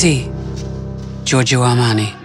See, Giorgio Armani.